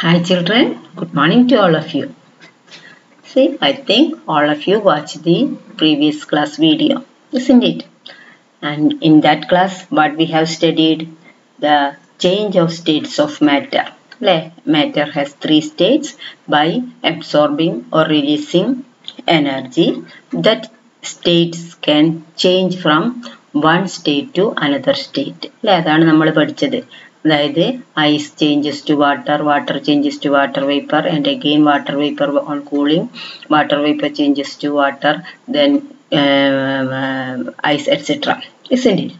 Hi children, good morning to all of you. See, I think all of you watched the previous class video, isn't it? And in that class, what we have studied, the change of states of matter. അല്ലേ matter has three states by absorbing or releasing energy that states can change from one state to another state അല്ലേ അതാണ് നമ്മൾ പഠിച്ചത് അതായത് ice changes to water water changes to water vapour and again water vapour on cooling water vapour changes to water then ice etc isn't it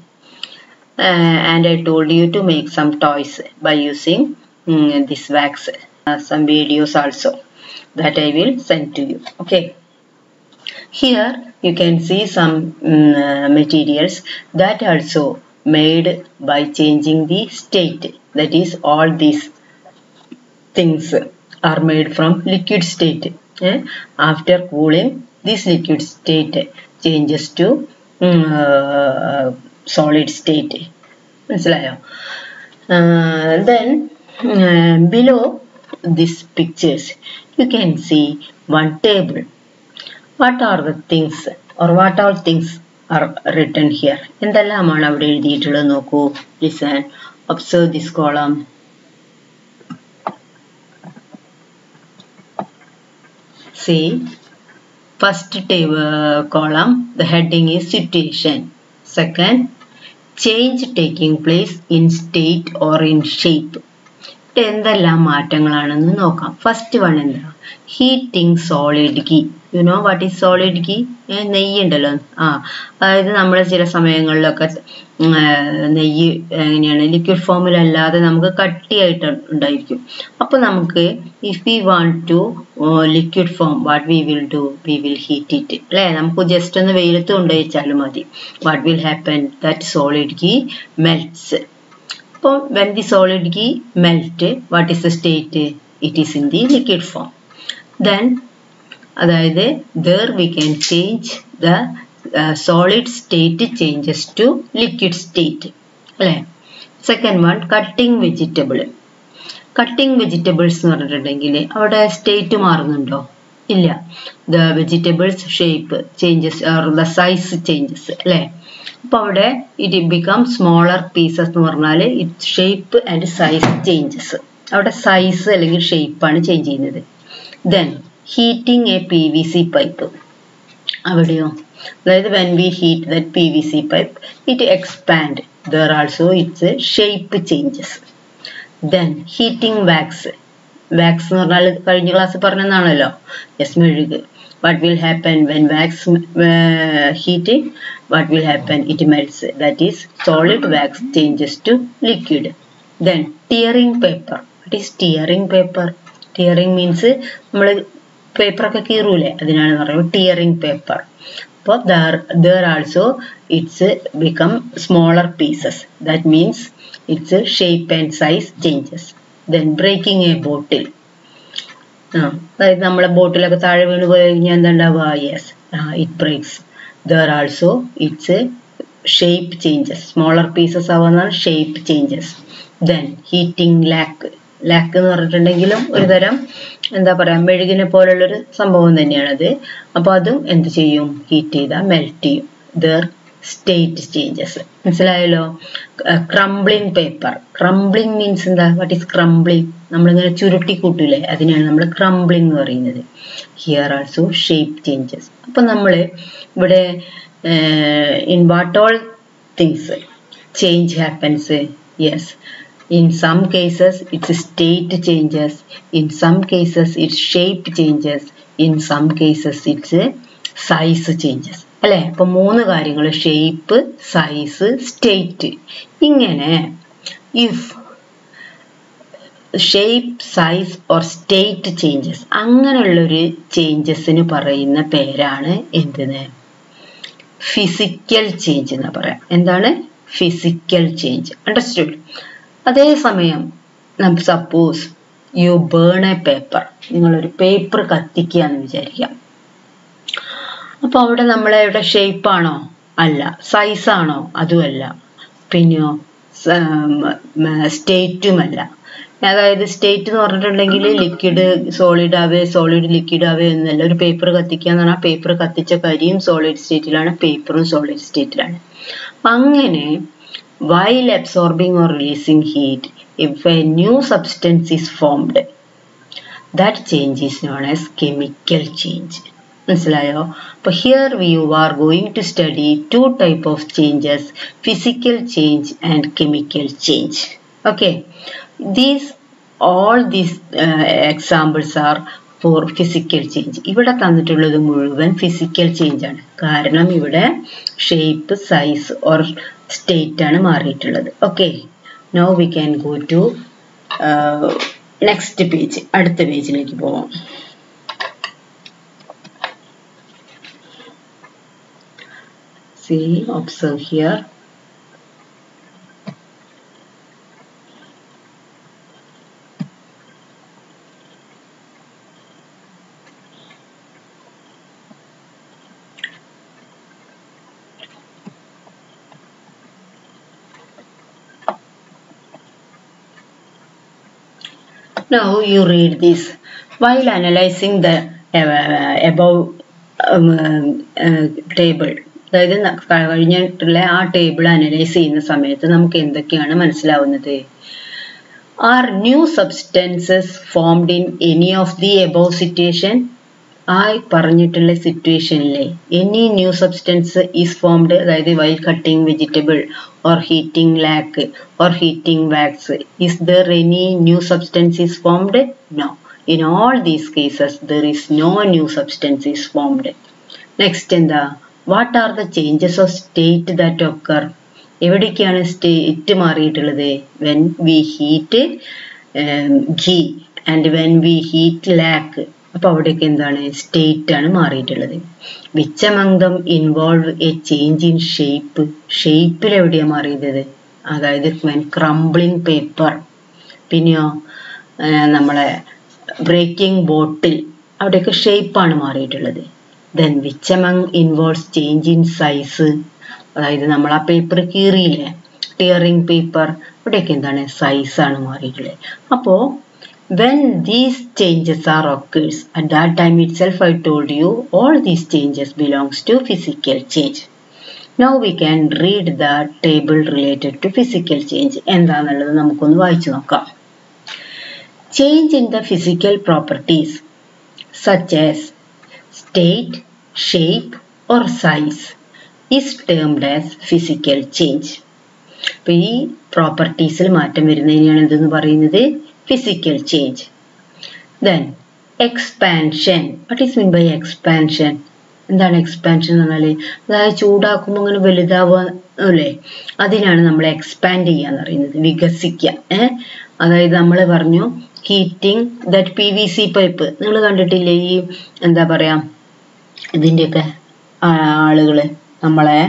uh, and I told you to make some toys by using um, this wax uh, some videos also that I will send to you okay here you can see some um, uh, materials that also made by changing the state. That is all these things are made from liquid state. Eh? After cooling, this liquid state changes to mm, uh, solid state. Uh, then uh, below these pictures you can see one table. What are the things or what all things are written here എന്തെല്ലാമാണ് അവിടെ എഴുതിയിട്ടുള്ളത് നോക്കൂ listen observe this column see first table column the heading is situation second change taking place in state or in shape എന്തെല്ലാം മാറ്റങ്ങളാണെന്ന് നോക്കാം first one എന്താ heating solid ghee you know what is solid ghee നെയ്യ് ഉണ്ടല്ലോ ആ അതായത് നമ്മൾ ചില സമയങ്ങളിലൊക്കെ നെയ്യ് എങ്ങനെയാണ് ലിക്വിഡ് ഫോമിലല്ലാതെ നമുക്ക് കട്ടിയായിട്ട് ഉണ്ടായിരിക്കും. അപ്പൊ നമുക്ക് if we want to liquid form what we will do we will heat it അല്ലേ? നമുക്ക് ജസ്റ്റ് ഒന്ന് വെയിലത്ത് കൊണ്ടുവച്ചാലും മതി. What will happen that solid ghee melts അപ്പോൾ when the solid ghee melt what is the state it is in the liquid form then അതായത് there we can change the solid state changes to liquid state അല്ലേ? Second one cutting vegetable cutting vegetables എന്ന് പറഞ്ഞിട്ടുണ്ടെങ്കിൽ അവിടെ state മാറുന്നുണ്ടോ? ഇല്ല. The vegetables shape changes or the size changes അല്ലേ? അപ്പൊ അവിടെ ഇറ്റ് ബിക്കം സ്മോളർ പീസസ് എന്ന് പറഞ്ഞാൽ it shape and size changes അവിടെ സൈസ് അല്ലെങ്കിൽ ഷേപ്പാണ് ചേഞ്ച് ചെയ്യുന്നത്. Then heating a P V C pipe അവിടെയോ അതായത് when we heat that P V C pipe it expand there also its shape changes then heating wax wax എന്ന് പറഞ്ഞാൽ കഴിഞ്ഞ class പറഞ്ഞതാണല്ലോ യെസ് മെഴുക് what will happen when wax uh, heating what will happen it melts that is solid wax changes to liquid then tearing paper what is tearing paper tearing means നമ്മൾ പേപ്പറൊക്കെ കീറൂലേ? അതിനാണ് പറയുന്നത് ടിയറിങ് പേപ്പർ അപ്പോൾ there also it's become smaller pieces that means its shape and size changes then breaking a bottle ആ അതായത് നമ്മളെ ബോട്ടിലൊക്കെ താഴെ വീണ് പോയി കഴിഞ്ഞാൽ എന്താ ഉണ്ടാവുക yes it breaks there also its shape changes smaller pieces ആവുന്നതാണ് shape changes then heating lac lac എന്ന് പറഞ്ഞിട്ടുണ്ടെങ്കിലും ഒരു തരം എന്താ പറയാ മെഴുകിനെ പോലുള്ളൊരു സംഭവം തന്നെയാണത്. അപ്പോൾ അതും എന്ത് ചെയ്യും? ഹീറ്റ് ചെയ്താൽ മെൽറ്റ് ചെയ്യും. ദർ സ്റ്റേറ്റ് ചേഞ്ചസ് മനസ്സിലായല്ലോ? ക്രംബ്ലിംഗ് പേപ്പർ ക്രംബ്ലിംഗ് മീൻസ് എന്താ? വാട്ട് ഈസ് ക്രംബ്ലിംഗ് നമ്മളിങ്ങനെ ചുരുട്ടി കൂട്ടൂലേ? അതിനാണ് നമ്മൾ ക്രംബ്ലിംഗ് എന്ന് പറയുന്നത്. ഹിയർ ആൾസോ ഷേപ്പ് ചേഞ്ചസ് അപ്പം നമ്മൾ ഇവിടെ in what all things change happens yes in some cases its state changes. In some cases its shape changes. In some cases its size changes. അല്ലെ? അപ്പൊ മൂന്ന് കാര്യങ്ങൾ. ഷേപ്പ് സൈസ് സ്റ്റേറ്റ് ഇങ്ങനെ if shape size or state changes അങ്ങനെയുള്ളൊരു ചേഞ്ചസിന് പറയുന്ന പേരാണ് എന്തിന്? ഫിസിക്കൽ ചേഞ്ച് എന്ന് പറയാം. എന്താണ്? ഫിസിക്കൽ ചേഞ്ച് അണ്ടർസ്റ്റുഡ് അതേസമയം suppose you burn a paper നിങ്ങളൊരു പേപ്പർ കത്തിക്കുക എന്ന് വിചാരിക്കാം. അപ്പൊ അവിടെ നമ്മളെ ഷേപ്പ് ആണോ? അല്ല. സൈസ് ആണോ? അതുമല്ല. പിന്നെയോ സ്റ്റേറ്റുമല്ല അതായത് സ്റ്റേറ്റ് എന്ന് പറഞ്ഞിട്ടുണ്ടെങ്കിൽ ലിക്വിഡ് സോളിഡ് ആവേ സോളിഡ് ലിക്വിഡ് ആവേ എന്നല്ല. ഒരു പേപ്പർ കത്തിക്കുക എന്ന് പറഞ്ഞാൽ പേപ്പർ കത്തിച്ച കരിയും സോളിഡ് സ്റ്റേറ്റിലാണ് പേപ്പറും സോളിഡ് സ്റ്റേറ്റിലാണ് അങ്ങനെ while absorbing or releasing heat if a new substance is formed that change is known as chemical change. മനസ്സിലായോ? അപ്പോൾ here you are going to study two type of changes physical change and chemical change okay these all these examples are for physical change ഇവിടെ തന്നിട്ടുള്ളത് മുഴുവൻ physical change ആണ്. കാരണം ഇവിടെ shape size or state ആണ് മാറിയിട്ടുള്ളത്. Okay now we can go to next page അടുത്ത പേജിലേക്ക് പോവാം. See observe here. Now you read this. While analyzing the uh, above um, uh, table, അതായത് കഴിഞ്ഞിട്ടുള്ള ആ ടേബിൾ അനലൈസ് ചെയ്യുന്ന സമയത്ത് നമുക്ക് എന്തൊക്കെയാണ് മനസ്സിലാവുന്നത്? Are new substances formed in any of the above situation ആ പറഞ്ഞിട്ടുള്ള സിറ്റുവേഷനിലെ any new substance is formed അതായത് while cutting vegetable or heating lac or heating wax is there any new substance is formed no in all these cases there is no new substance is formed next എന്താ? What are the changes of state that occur എവിടേക്കാണ് state മാറിയിട്ടുള്ളത്? When we heat ghee and when we heat lac അപ്പൊ അവിടേക്ക് എന്താണ്? State ആണ് മാറിയിട്ടുള്ളത്. Which among them involve a change in shape ഷേപ്പിൽ എവിടെയാ മാറിയത്? അതായത് വെൻ ക്രംബ്ലിംഗ് പേപ്പർ പിന്നെയോ നമ്മളെ ബ്രേക്കിംഗ് ബോട്ടിൽ അവിടെയൊക്കെ ഷേപ്പാണ് മാറിയിട്ടുള്ളത്. Then which among involves change in size അതായത് നമ്മൾ ആ പേപ്പർ കീറിയില്ലേ? ടിയറിംഗ് പേപ്പർ ഇവിടെയൊക്കെ എന്താണ്? സൈസ് ആണ് മാറിയിട്ടുള്ളത്. അപ്പോ when these changes are occurs at that time itself i told you all these changes belongs to physical change now we can read the table related to physical change എന്താണെന്നുള്ളത് നമുക്കൊന്ന് വായിച്ചു നോക്കാം change in the physical properties such as state shape or size is termed as physical change ഈ പ്രോപ്പർട്ടീസിൽ മാറ്റം വരുന്നതിനെയാണ് എന്തെന്ന് പറയുന്നത് physical change then expansion what is mean by expansion എന്താണ് എക്സ്പാൻഷൻ എന്ന് പറഞ്ഞാൽ? അതായത് ചൂടാക്കുമ്പോൾ അങ്ങനെ വലുതാവുക അല്ലേ? അതിനാണ് നമ്മൾ എക്സ്പാൻഡ് ചെയ്യാന്ന് പറയുന്നത്. വികസിക്കുക. ഏഹ്? അതായത് നമ്മൾ പറഞ്ഞു heating that P V C pipe നിങ്ങൾ കണ്ടിട്ടില്ലേ ഈ എന്താ പറയാ ഇതിന്റെയൊക്കെ ആളുകൾ നമ്മളെ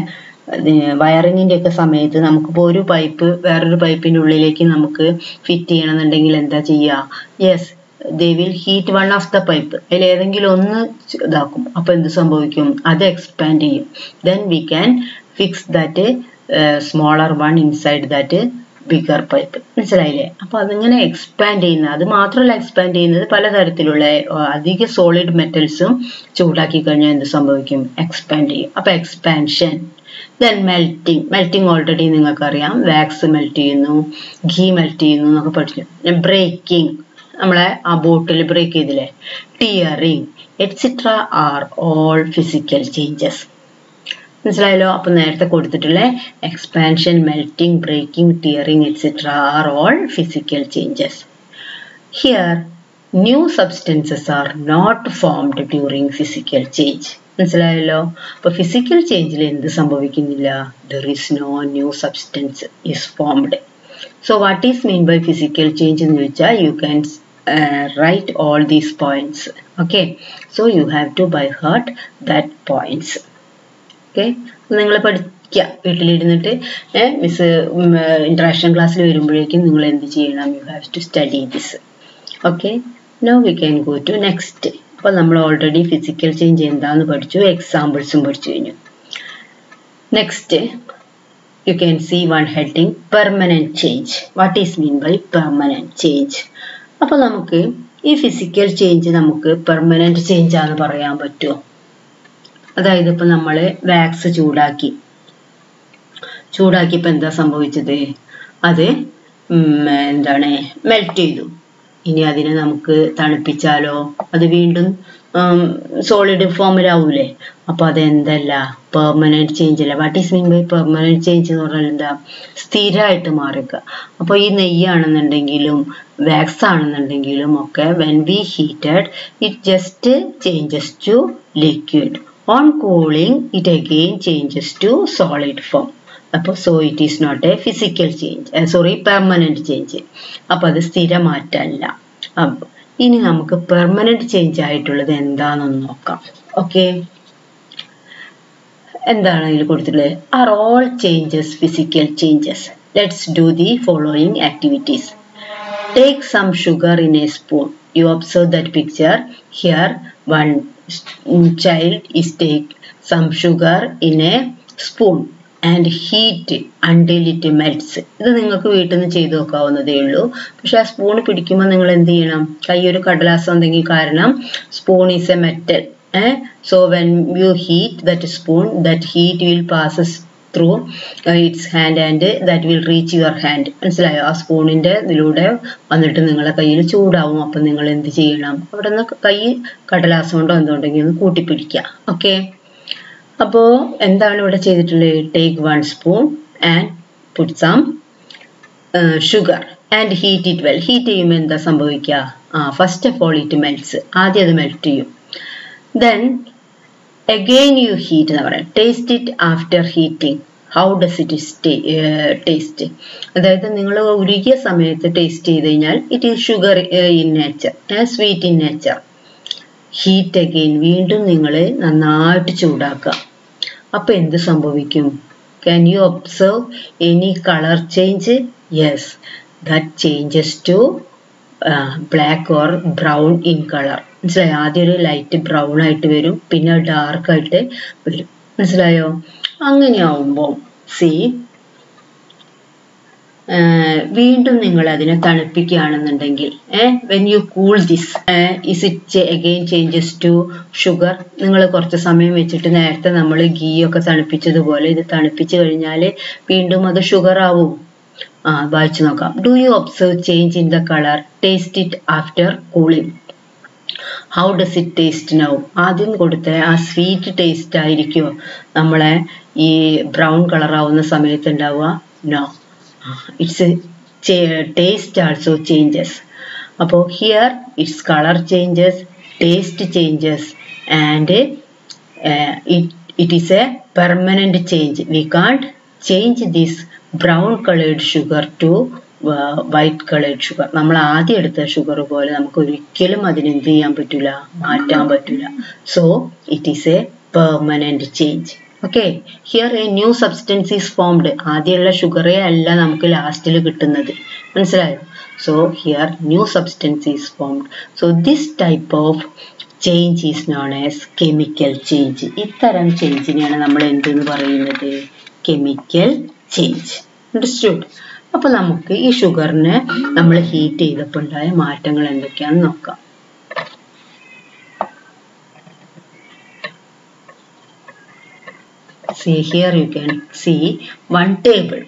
വയറിങ്ങിന്റെ ഒക്കെ സമയത്ത് നമുക്കിപ്പോൾ ഒരു പൈപ്പ് വേറൊരു പൈപ്പിന്റെ ഉള്ളിലേക്ക് നമുക്ക് ഫിറ്റ് ചെയ്യണമെന്നുണ്ടെങ്കിൽ എന്താ ചെയ്യുക yes they will heat one of the pipe അതിൽ ഏതെങ്കിലും ഒന്ന് ഇതാക്കും. അപ്പോൾ എന്ത് സംഭവിക്കും? അത് എക്സ്പാൻഡ് ചെയ്യും. Then we can fix that smaller one inside that bigger pipe മനസ്സിലായില്ലേ? അപ്പൊ അതിങ്ങനെ എക്സ്പാൻഡ് ചെയ്യുന്ന അത് മാത്രമല്ല എക്സ്പാൻഡ് ചെയ്യുന്നത് പലതരത്തിലുള്ള അധിക സോളിഡ് മെറ്റൽസും ചൂടാക്കി കഴിഞ്ഞാൽ എന്ത് സംഭവിക്കും? എക്സ്പാൻഡ് ചെയ്യും. അപ്പൊ expansion then melting melting already നിങ്ങൾക്കറിയാം. വാക്സ് മെൽറ്റ് ചെയ്യുന്നു ഘീ മെൽറ്റ് ചെയ്യുന്നു എന്നൊക്കെ പഠിച്ചു. ബ്രേക്കിംഗ് നമ്മളെ ആ ബോട്ടിൽ ബ്രേക്ക് ചെയ്തില്ലേ? Tearing etcetera are all physical changes മനസ്സിലായല്ലോ? അപ്പൊ നേരത്തെ കൊടുത്തിട്ടുള്ള expansion melting breaking tearing etcetera are all physical changes here new substances are not formed during physical change മനസ്സിലായല്ലോ? അപ്പൊ ഫിസിക്കൽ ചേഞ്ചിൽ എന്ത് സംഭവിക്കുന്നില്ല? There is no new substance is formed so what is mean by physical change എന്ന് ചോദിച്ചാൽ you can write all these points okay so you have to by heart that points okay? നിങ്ങൾ പഠിക്കുക വീട്ടിലിരുന്നിട്ട് miss interaction ക്ലാസ്സിൽ വരുമ്പോഴേക്കും നിങ്ങൾ എന്ത് ചെയ്യണം? You have to study this okay? Now we can go to next അപ്പോൾ നമ്മൾ ഓൾറെഡി ഫിസിക്കൽ ചേഞ്ച് എന്താന്ന് പഠിച്ചു എക്സാമ്പിൾസും പഠിച്ചു കഴിഞ്ഞു. Next you can see one heading permanent change. What is mean by permanent change? അപ്പോൾ നമുക്ക് ഈ ഫിസിക്കൽ ചേഞ്ച് നമുക്ക് പെർമനന്റ് ചേഞ്ച് ആണെന്ന് പറയാൻ പറ്റുമോ അതായത് ഇപ്പൊ നമ്മൾ വാക്സ് ചൂടാക്കി. ചൂടാക്കിയപ്പോൾ എന്താ സംഭവിച്ചത്? അത് എന്താണ് മെൽറ്റ് ചെയ്തു. ഇനി അതിനെ നമുക്ക് തണുപ്പിച്ചാലോ? അത് വീണ്ടും സോളിഡ് ഫോമിലാവൂലേ അപ്പൊ അതെന്തല്ല? പെർമനന്റ് ചേഞ്ച് അല്ല? What is mean by permanent change എന്ന് പറഞ്ഞാൽ എന്താ? സ്ഥിരമായിട്ട് മാറുക. അപ്പൊ ഈ നെയ്യാണെന്നുണ്ടെങ്കിലും വാക്സ് ആണെന്നുണ്ടെങ്കിലും ഒക്കെ when we heated it just changes to liquid on cooling it again changes to solid form അപ്പോൾ so it is not a physical change sorry permanent change അപ്പോൾ അത് സ്ഥിരമാറ്റമല്ല അപ്പോൾ ഇനി നമുക്ക് പെർമനന്റ് ചേഞ്ച് ആയിട്ടുള്ളത് എന്താണെന്ന് നോക്കാം. ഓക്കെ എന്താണ് ഇതിൽ കൊടുത്തിട്ടുള്ളത്? Are all changes physical changes let's do the following activities take some sugar in a spoon you observe that picture here s- child is take some sugar in a spoon and heat until it melts. ഇത് നിങ്ങൾക്ക് വീട്ടിൽ നിന്ന് ചെയ്തു നോക്കാവുന്നതേ ഉള്ളൂ. പക്ഷെ ആ spoon പിടിക്കുമ്പോൾ നിങ്ങൾ എന്ത് ചെയ്യണം? കൈ ഒരു കടലാസം ഉണ്ടെങ്കിൽ കാരണം spoon is a metal so when you heat that spoon that heat will passes through its hand and that will reach your hand മനസ്സിലായോ? ആ സ്പൂണിന്റെ ഇതിലൂടെ വന്നിട്ട് നിങ്ങളെ കയ്യിൽ ചൂടാവും. അപ്പം നിങ്ങൾ എന്ത് ചെയ്യണം? അവിടെ നിന്ന് കൈ കടലാസം കൊണ്ടോ എന്തുണ്ടെങ്കിൽ ഒന്ന് കൂട്ടിപ്പിടിക്കുക. ഓക്കെ അപ്പോൾ എന്താണ് ഇവിടെ ചെയ്തിട്ടുള്ളത്? Take one spoon and put some sugar and heat it well heat ചെയ്യുമ്പോൾ എന്താ സംഭവിക്കുക? ആ first of all it melts ആദ്യം അത് മെൽറ്റ് ചെയ്യും. ദെൻ അഗെയിൻ യു ഹീറ്റ് എന്ന് പറയാം. Taste it after heating how does it taste അതായത് നിങ്ങൾ ഉരുകിയ സമയത്ത് ടേസ്റ്റ് ചെയ്ത് കഴിഞ്ഞാൽ it is sugar in nature sweet in nature heat again വീണ്ടും നിങ്ങൾ നന്നായിട്ട് ചൂടാക്കുക. അപ്പൊ എന്ത് സംഭവിക്കും? Can you observe any colour change yes that changes to black or brown in colour മനസ്സിലായോ? ആദ്യം ഒരു ലൈറ്റ് ബ്രൗൺ ആയിട്ട് വരും പിന്നെ ഡാർക്ക് ആയിട്ട് വരും. മനസ്സിലായോ? അങ്ങനെ ആവുമ്പോൾ സി വീണ്ടും നിങ്ങൾ അതിനെ തണുപ്പിക്കുകയാണെന്നുണ്ടെങ്കിൽ when you cool this is it again changes to sugar നിങ്ങൾ കുറച്ച് സമയം വെച്ചിട്ട് നേരത്തെ നമ്മൾ ഗീ ഒക്കെ തണുപ്പിച്ചതുപോലെ ഇത് തണുപ്പിച്ചു കഴിഞ്ഞാൽ വീണ്ടും അത് ഷുഗർ ആവും. വായിച്ചു നോക്കാം. Do you observe change in the colour taste it after cooling how does it taste now ആദ്യം കൊടുത്ത ആ സ്വീറ്റ് ടേസ്റ്റ് ആയിരിക്കും നമ്മളെ ഈ ബ്രൗൺ കളർ ആവുന്ന സമയത്ത് ഉണ്ടാവുക? No its taste also changes അപ്പോൾ here its colour changes taste changes and it it is a permanent change we can't change this brown coloured sugar to white coloured sugar നമ്മൾ ആദ്യം എടുത്ത sugar പോലെ നമുക്ക് ഒരിക്കലും അതിനെന്ത് ചെയ്യാൻ പറ്റില്ല മാറ്റാൻ പറ്റില്ല so it is a permanent change okay here a new substance is formed ആദ്യമുള്ള ഷുഗറേ അല്ല നമുക്ക് ലാസ്റ്റിൽ കിട്ടുന്നത്. മനസ്സിലായോ? So here new substance is formed so this type of change is known as chemical change ഇത്തരം ചേഞ്ചിനെയാണ് നമ്മൾ എന്തെന്ന് പറയുന്നത്? കെമിക്കൽ ചേഞ്ച് അണ്ടർസ്റ്റുഡ് അപ്പൊ നമുക്ക് ഈ ഷുഗറിനെ നമ്മൾ ഹീറ്റ് ചെയ്തപ്പോൾ ഉണ്ടായ മാറ്റങ്ങൾ എന്തൊക്കെയാണെന്ന് നോക്കാം. See here you can see one table.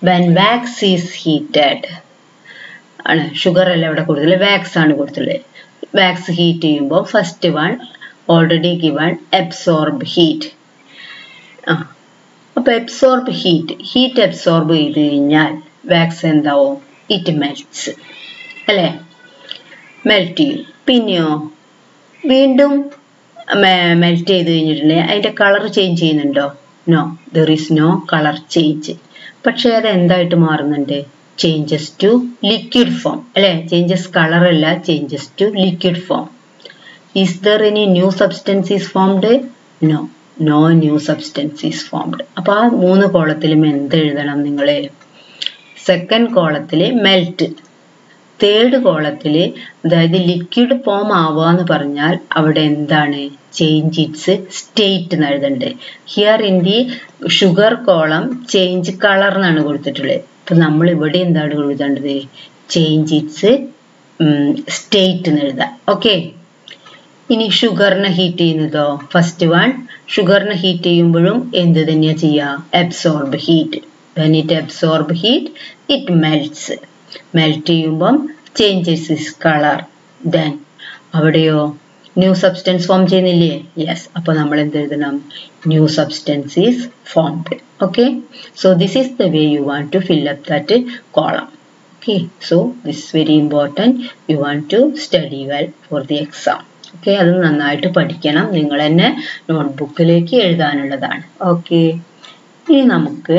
When wax is heated ആണ് ഷുഗർ അല്ല ഇവിടെ കൊടുത്തുള്ളത് വാക്സ് ആണ് കൊടുത്തുള്ളത് വാക്സ് ഹീറ്റ് ചെയ്യുമ്പോൾ first one already given absorb heat ആ അപ്പൊ എബ്സോർബ് ഹീറ്റ് ഹീറ്റ് എബ്സോർബ് ചെയ്ത് കഴിഞ്ഞാൽ വാക്സ് എന്താവും? ഇറ്റ് മെൽറ്റ്സ് അല്ലേ? മെൽറ്റ് ചെയ്യും. പിന്നെയോ? വീണ്ടും മെൽറ്റ് ചെയ്ത് കഴിഞ്ഞിട്ടുണ്ടെങ്കിൽ അതിന്റെ കളർ ചേഞ്ച് ചെയ്യുന്നുണ്ടോ? No there is no colour change പക്ഷെ അത് എന്തായിട്ട് മാറുന്നുണ്ട്? ചേഞ്ചസ് ടു ലിക്വിഡ് ഫോം അല്ലേ? ചേഞ്ചസ് കളർ അല്ല changes to liquid form is there any new substance formed no no new substance is formed അപ്പൊ ആ മൂന്ന് കോളത്തിലും എന്ത് എഴുതണം നിങ്ങൾ സെക്കൻഡ് കോളത്തിൽ മെൽറ്റ് തേർഡ് കോളത്തിൽ അതായത് ലിക്വിഡ് ഫോം ആവുക എന്ന് പറഞ്ഞാൽ അവിടെ എന്താണ്? ചേഞ്ച് ഇറ്റ്സ് സ്റ്റേറ്റ് എന്ന് എഴുതണ്ടേ. Here in the sugar column change colour എന്നാണ് കൊടുത്തിട്ടുള്ളത്. അപ്പൊ നമ്മൾ ഇവിടെ എന്താണ് എഴുതേണ്ടത്? ചേഞ്ച് ഇറ്റ്സ് സ്റ്റേറ്റ് എന്ന് എഴുതാം. ഓക്കെ ഇനി ഷുഗറിനെ ഹീറ്റ് ചെയ്യുന്നതോ? ഫസ്റ്റ് വൺ ഷുഗറിനെ ഹീറ്റ് ചെയ്യുമ്പോഴും എന്ത് തന്നെയാ ചെയ്യുക absorb heat when it absorb heat it melts melt ചെയ്യുമ്പം ചേഞ്ചസ് ഇസ് കളർ ദെൻ അവിടെയോ? ന്യൂ സബ്സ്റ്റൻസ് ഫോം ചെയ്യുന്നില്ലേ? യെസ് അപ്പൊ നമ്മൾ എന്ത് എഴുതണം? New substance is formed okay so this is the way you want to fill up that column okay? So this is very important. You want to study well for the exam. Okay അത് നന്നായിട്ട് പഠിക്കണം. നിങ്ങൾ തന്നെ നോട്ട്ബുക്കിലേക്ക് എഴുതാനുള്ളതാണ്. Okay ഇനി നമുക്ക്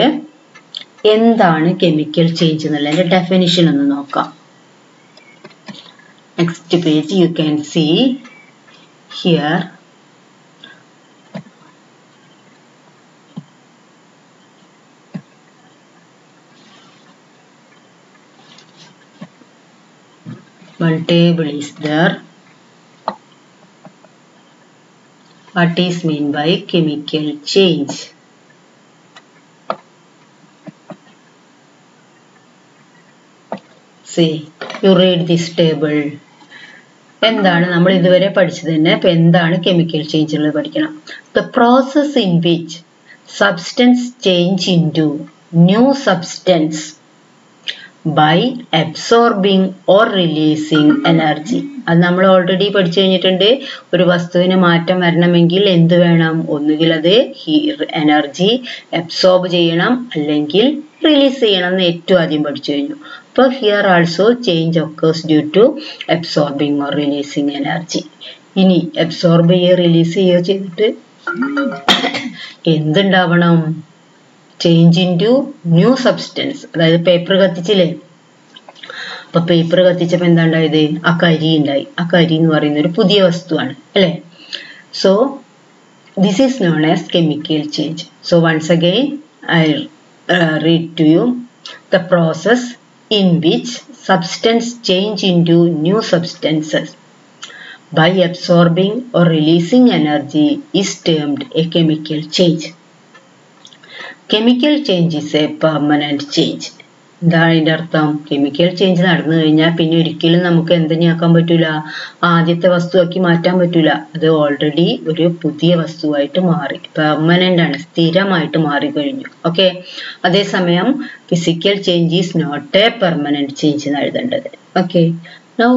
എന്താണ് കെമിക്കൽ ചേഞ്ച് എന്നുള്ളതിന്റെ ഡെഫിനിഷൻ ഒന്ന് നോക്കാം. Next page you can see here one table is there. What is mean by chemical change? See you read this table. എന്താണ് നമ്മൾ ഇതുവരെ പഠിച്ചത് തന്നെ? ഇപ്പൊ എന്താണ് കെമിക്കൽ ചേഞ്ച് ഉള്ളത് പഠിക്കണം. The process in which substance change into new substance by absorbing or releasing energy അത് നമ്മൾ ഓൾറെഡി പഠിച്ചു കഴിഞ്ഞിട്ടുണ്ട്. ഒരു വസ്തുവിന് മാറ്റം വരണമെങ്കിൽ എന്ത് വേണം? ഒന്നുകിൽ അത് എനർജി അബ്സോർബ് ചെയ്യണം അല്ലെങ്കിൽ റിലീസ് ചെയ്യണം എന്ന് ഏറ്റവും ആദ്യം പഠിച്ചു കഴിഞ്ഞു. അപ്പോൾ here also change occurs due to absorbing or releasing energy ഇനി അബ്സോർബ് ചെയ്യുക റിലീസ് ചെയ്യുക ചെയ്തിട്ട്? എന്തുണ്ടാവണം? Change into new substance അതായത് പേപ്പർ കത്തിച്ചില്ലേ? അപ്പൊ പേപ്പർ കത്തിച്ചപ്പോ എന്താ ഉണ്ടായത് ആ കരി ഉണ്ടായി ആ കരി എന്ന് പറയുന്ന ഒരു പുതിയ വസ്തുവാണ് അല്ലെ? So this is known as chemical change so once again I read to you the process in which substance change into new substances by absorbing or releasing energy is termed a chemical change. Chemical change is a permanent change എന്താണ് അതിന്റെ അർത്ഥം. Chemical change നടന്നു കഴിഞ്ഞാൽ പിന്നെ ഒരിക്കലും നമുക്ക് എന്തിനാക്കാൻ പറ്റൂല. ആദ്യത്തെ വസ്തുവാക്കി മാറ്റാൻ പറ്റൂല. അത് ഓൾറെഡി ഒരു പുതിയ വസ്തുവായിട്ട് മാറി പെർമനന്റ് ആണ് സ്ഥിരമായിട്ട് മാറി കഴിഞ്ഞു ഓക്കെ അതേസമയം physical change is not a permanent change എന്ന് എഴുതേണ്ടത്. Okay now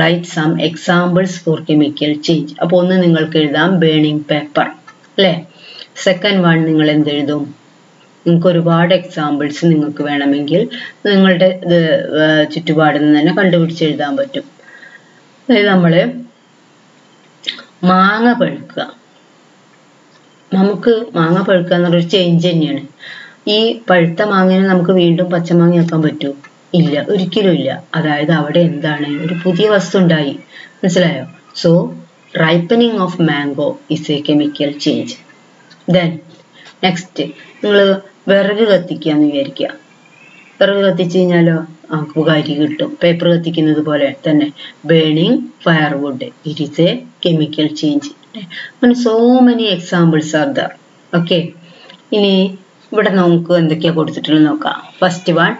write some examples for chemical change അപ്പോൾ ഒന്ന് നിങ്ങൾക്ക് എഴുതാം ബേണിംഗ് പേപ്പർ അല്ലേ? സെക്കൻഡ് വൺ നിങ്ങൾ എന്തെഴുതും? നിങ്ങൾക്ക് ഒരുപാട് എക്സാമ്പിൾസ് നിങ്ങൾക്ക് വേണമെങ്കിൽ നിങ്ങളുടെ ഇത് ചുറ്റുപാടിൽ നിന്ന് തന്നെ കണ്ടുപിടിച്ച് എഴുതാൻ പറ്റും. അതായത് നമ്മൾ മാങ്ങ പഴുക്കുക. നമുക്ക് മാങ്ങ പഴുക്കുക എന്നൊരു ചേഞ്ച് തന്നെയാണ്. ഈ പഴുത്ത മാങ്ങനെ നമുക്ക് വീണ്ടും പച്ചമാങ്ങയാക്കാൻ പറ്റുമോ ഇല്ല. ഒരിക്കലും ഇല്ല. അതായത് അവിടെ എന്താണ്? ഒരു പുതിയ വസ്തു ഉണ്ടായി. മനസ്സിലായോ? So ripening of mango is a chemical change then next നിങ്ങൾ വിറക് കത്തിക്കാന്ന് വിചാരിക്കുക വിറക് കത്തിച്ചു കഴിഞ്ഞാലോ നമുക്ക് കരി കിട്ടും. പേപ്പർ കത്തിക്കുന്നത് പോലെ തന്നെ. Burning firewood it is a chemical change അങ്ങനെ so many examples are there okay ഇനി ഇവിടെ നമുക്ക് എന്തൊക്കെയാ കൊടുത്തിട്ടുള്ളത് നോക്കാം. First one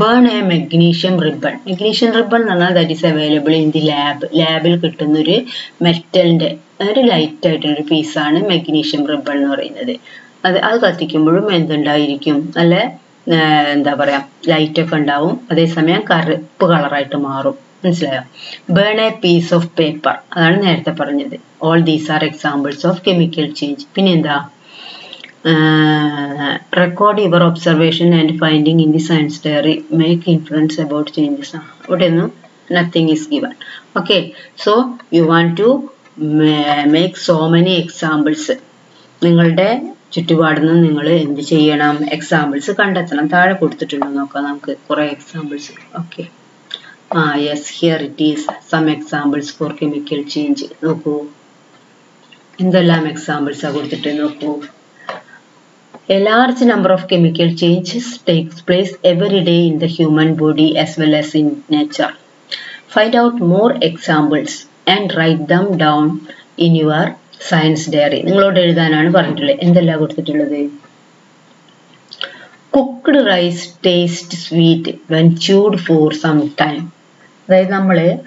burn a magnesium ribbon magnesium ribbon എന്ന് പറഞ്ഞാൽ that is available in the lab ലാബിൽ കിട്ടുന്ന ഒരു മെറ്റലിന്റെ ഒരു ലൈറ്റ് ആയിട്ടുള്ള ഒരു പീസാണ് മെഗ്നീഷ്യം റിബൺ എന്ന് പറയുന്നത്. അത് അത് കത്തിക്കുമ്പോഴും എന്തുണ്ടായിരിക്കും? നല്ല എന്താ പറയാ ലൈറ്റ് ഒക്കെ ഉണ്ടാവും. അതേസമയം കറുപ്പ് കളറായിട്ട് മാറും. മനസ്സിലായോ? Burn a piece of paper അതാണ് നേരത്തെ പറഞ്ഞത്. All these are examples of chemical change പിന്നെ എന്താ record your observation and finding in the science diary make inference about changes അവിടെ ഒന്നും nothing is given okay so you want to make so many examples നിങ്ങളുടെ ചുറ്റുപാടിൽ നിന്ന് നിങ്ങൾ എന്ത് ചെയ്യണം? എക്സാമ്പിൾസ് കണ്ടെത്തണം. താഴെ കൊടുത്തിട്ടുണ്ടോ നോക്കാം നമുക്ക്. കുറെ എക്സാമ്പിൾസ് ഓക്കെ ആ yes here it is some examples for chemical change നോക്കൂ. എന്തെല്ലാം എക്സാമ്പിൾസ് ആ കൊടുത്തിട്ട് നോക്കൂ. A large number of chemical changes takes place every day in the human body as well as in nature. Find out more examples and write them down in your science diary നിങ്ങളോട് എഴുതാനാണ് പറഞ്ഞിട്ടുള്ളത്. എന്തെല്ലാം കൊടുത്തിട്ടുള്ളത്? Cooked rice taste sweet when chewed for some time അതായത് നമ്മൾ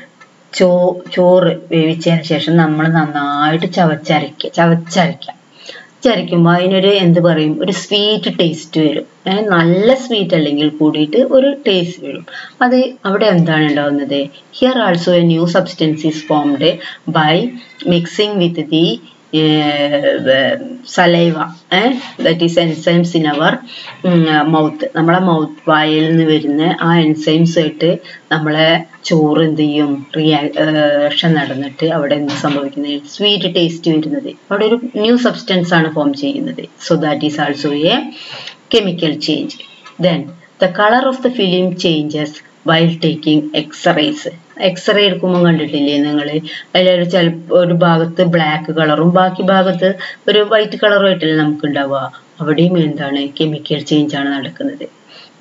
ചോ ചോറ് വേവിച്ചതിന് ശേഷം നമ്മൾ നന്നായിട്ട് ചവച്ചരയ്ക്കുക ചവച്ചരയ്ക്കുക ചരയ്ക്കുമ്പോൾ അതിനൊരു എന്ത് പറയും? ഒരു സ്വീറ്റ് ടേസ്റ്റ് വരും. നല്ല സ്വീറ്റ് അല്ലെങ്കിൽ കൂടിയിട്ട് ഒരു ടേസ്റ്റ് വരും. അത് അവിടെ എന്താണ് ഉണ്ടാവുന്നത്? Here also a new substance is formed by mixing with the saliva that is enzymes in our mouth നമ്മളെ മൗത്ത് വായിൽ നിന്ന് വരുന്ന ആ എൻസൈംസ് ആയിട്ട് നമ്മളെ ചോറ് എന്ത് ചെയ്യും റിയാക്ഷൻ നടന്നിട്ട് അവിടെ എന്ത് സംഭവിക്കുന്നത് സ്വീറ്റ് ടേസ്റ്റ് വരുന്നത്. അവിടെ ഒരു ന്യൂ സബ്സ്റ്റൻസ് ആണ് ഫോം ചെയ്യുന്നത്. So that is also a chemical change then the colour of the film changes while taking x-rays x-ray എടുക്കുമ്പോൾ കണ്ടിട്ടില്ലേ നിങ്ങൾ അതിലൊരു ചില ഒരു ഭാഗത്ത് ബ്ലാക്ക് കളറും ബാക്കി ഭാഗത്ത് ഒരു വൈറ്റ് കളറും ആയിട്ടല്ലേ നമുക്ക് ഉണ്ടാവുക അവിടെയും എന്താണ്? കെമിക്കൽ ചേഞ്ച് ആണ് നടക്കുന്നത്.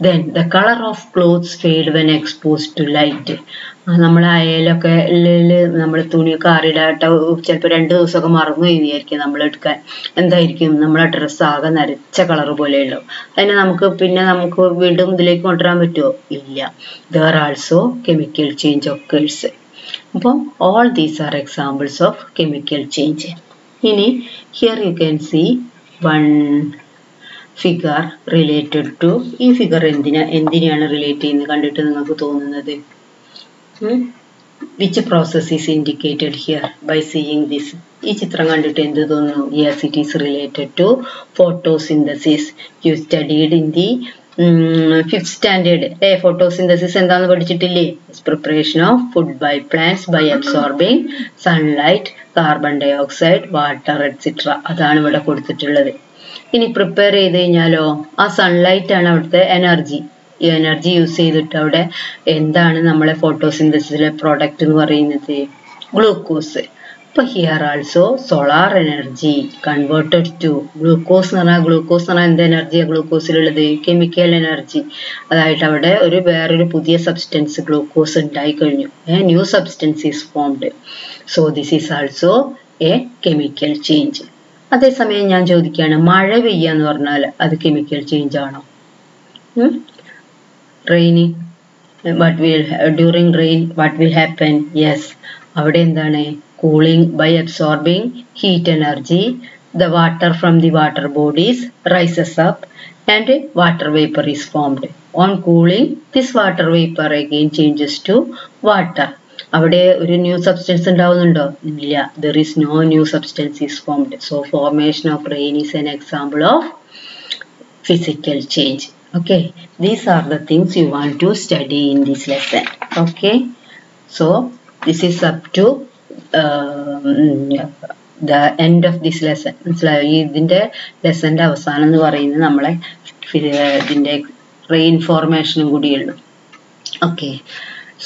Then the colour of clothes fade when expose to light നമ്മൾ അയലൊക്കെ നമ്മൾ തുണിയൊക്കെ ആറിടാട്ട ചിലപ്പോൾ രണ്ട് ദിവസമൊക്കെ മറന്നു കഴിഞ്ഞായിരിക്കും നമ്മൾ എടുക്കാൻ. എന്തായിരിക്കും? നമ്മളെ ഡ്രസ്സ് ആകെ നരച്ച കളർ പോലെയുള്ളൂ അതിനെ നമുക്ക് പിന്നെ നമുക്ക് വീണ്ടും ഇതിലേക്ക് കൊണ്ടുവരാൻ പറ്റുമോ ഇല്ല. There also chemical change occurs അപ്പം all these are examples of chemical change ഇനി here you can see one figure related to ഈ ഫിഗർ എന്തിനാ എന്തിനെയാണ് റിലേറ്റ് ചെയ്യുന്നത്? കണ്ടിട്ട് നിങ്ങൾക്ക് തോന്നുന്നത്? Which process is indicated here by seeing this ഈ ചിത്രം കണ്ടിട്ട് എന്ത് തോന്നുന്നു? Yes it is related to photosynthesis you studied in the fifth standard ഏ ഫോട്ടോസിന്തസിസ് എന്താന്ന് പഠിച്ചിട്ടില്ലേ? Preparation of food by plants by absorbing sunlight carbon dioxide water etcetera അതാണ് ഇവിടെ കൊടുത്തിട്ടുള്ളത്. ഇനി പ്രിപ്പയർ ചെയ്ത് കഴിഞ്ഞാലോ? ആ സൺലൈറ്റ് ആണ് അവിടുത്തെ എനർജി ഈ എനർജി യൂസ് ചെയ്തിട്ട് അവിടെ എന്താണ് നമ്മളെ ഫോട്ടോസിന്തസിലെ പ്രോഡക്റ്റ് എന്ന് പറയുന്നത്? ഗ്ലൂക്കോസ് ഇപ്പൊ here also solar energy converted to glucose എന്ന് പറഞ്ഞാൽ ഗ്ലൂക്കോസ് എന്ന് പറഞ്ഞാൽ എന്ത് എനർജിയാണ് ഗ്ലൂക്കോസിലുള്ളത് കെമിക്കൽ എനർജി അതായിട്ട് അവിടെ ഒരു വേറൊരു പുതിയ സബ്സ്റ്റൻസ് ഗ്ലൂക്കോസ് ഉണ്ടായി കഴിഞ്ഞു new substance is formed so this is also a chemical change അതേസമയം ഞാൻ ചോദിക്കുകയാണ് മഴ പെയ്യുക എന്ന് പറഞ്ഞാൽ അത് കെമിക്കൽ ചേഞ്ച് ആണോ? Rainy what will during rain what will happen yes അവിടെ എന്താണ്? Cooling by absorbing heat energy the water from the water bodies rises up and water vapour is formed on cooling this water vapour again changes to water അവിടെ ഒരു new substance ഉണ്ടാവുന്നുണ്ടോ? ഇല്ല. There is no new substance is formed so formation of rain is an example of physical change okay. These are the things you want to study in this lesson okay. So this is up to the the end of this lesson. മനസ്സിലായോ? ഇതിന്റെ ലെസന്റെ അവസാനം എന്ന് പറയുന്നത് നമ്മളെ rain ഫോർമേഷനും കൂടിയുള്ളൂ okay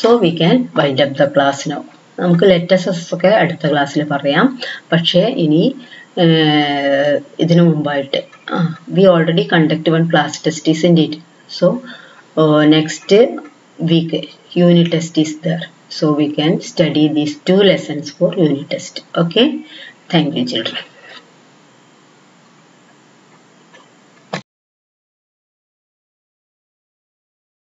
so we can wind up the class no നമുക്ക് ലെറ്റസസ് ഒക്കെ അടുത്ത ക്ലാസ്സിൽ പറയാം. പക്ഷേ ഇനി ഇതിനു മുമ്പായിട്ട്. We already conduct one class test is in ഡീറ്റ് so next week unit test is there so we can study these two lessons for unit test. Okay? Thank you children.